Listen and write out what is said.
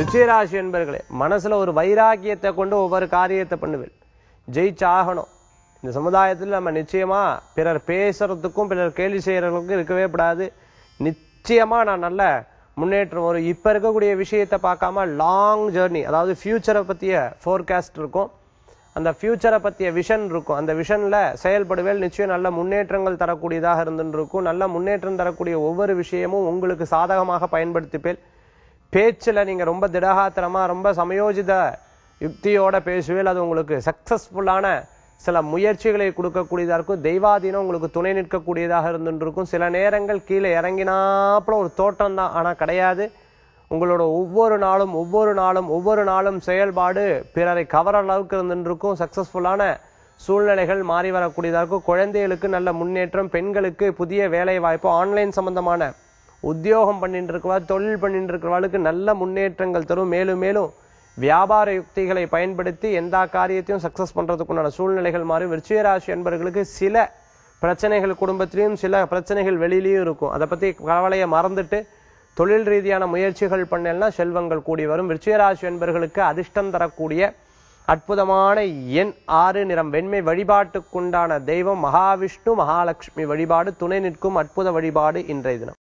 ரிச்சிராசி என்பர்களே மனசுல ஒரு வைராக்கியத்தை கொண்டு ஒவ்வொரு காரியத்தை பண்ணுவேன். ஜெயிச்சாகணும். இந்த சமுதாயத்தில் நம்ம நிச்சயமா பிறர் பேசுறதுக்கும் பிறர் கேள்வி செய்யறதுக்கும் இருக்கவே கூடாது. நிச்சயமா நான் நல்ல முன்னேற்றம் வரும். இப்ப இருக்கக்கூடிய விஷயத்தை பார்க்காம லாங் ஜேர்னி அதாவது ஃபியூச்சரை பத்திய ஃபோர்காஸ்ட் இருக்கும். அந்த ஃபியூச்சரை பத்திய விஷன் இருக்கும். அந்த விஷன்ல செயல்படுவேல் நிச்சயம் நல்ல முன்னேற்றங்கள் தரக்கூடியதாக இருந்துருக்கும் நல்ல முன்னேற்றம் தரக்கூடிய ஒவ்வொரு விஷயமும் உங்களுக்கு சாதகமாக பயன்படுத்திப்பேன் பேச்சில் நீங்கள் ரொம்ப திடகாத்திரமாக ரொம்ப சமயோஜித யுக்தியோட பேசுவேல் அது உங்களுக்கு சக்சஸ்ஃபுல்லான சில முயற்சிகளை கொடுக்கக்கூடியதாக இருக்கும். தெய்வாதீனம் உங்களுக்கு துணை நிற்கக்கூடியதாக இருந்துருக்கும். சில நேரங்கள் கீழே இறங்கினாப்புல ஒரு தோற்றம் தான் ஆனால் கிடையாது. உங்களோட ஒவ்வொரு நாளும் ஒவ்வொரு நாளும் ஒவ்வொரு நாளும் செயல்பாடு பிறரை கவர அளவுக்கு இருந்துருக்கும். சக்ஸஸ்ஃபுல்லான சக்சஸ்ஃபுல்லான சூழ்நிலைகள் மாறி வரக்கூடியதாக இருக்கும். குழந்தைகளுக்கு நல்ல முன்னேற்றம் பெண்களுக்கு புதிய வேலை வாய்ப்பு ஆன்லைன் சம்பந்தமான உத்தியோகம் பண்ணிட்டு இருக்கிறவா தொழில் பண்ணிட்டு இருக்கிறவளுக்கு நல்ல முன்னேற்றங்கள் தரும். மேலும் மேலும் வியாபார யுக்திகளை பயன்படுத்தி எந்த காரியத்தையும் சக்சஸ் பண்றதுக்குண்டான சூழ்நிலைகள் மாறி விருச்சிகராசி என்பவர்களுக்கு சில பிரச்சனைகள் குடும்பத்திலையும் சில பிரச்சனைகள் வெளியிலையும் இருக்கும். அதை பத்தி கவலையை மறந்துட்டு தொழில் ரீதியான முயற்சிகள் பண்ணலன்னா செல்வங்கள் கூடி வரும். விருச்சிகராசி என்பவர்களுக்கு அதிர்ஷ்டம் தரக்கூடிய அற்புதமான எண் ஆறு நிறம். வெண்மை வழிபாட்டுக்குண்டான தெய்வம் மகாவிஷ்ணு மகாலட்சுமி வழிபாடு துணை நிற்கும் அற்புத வழிபாடு இன்றைய தினம்.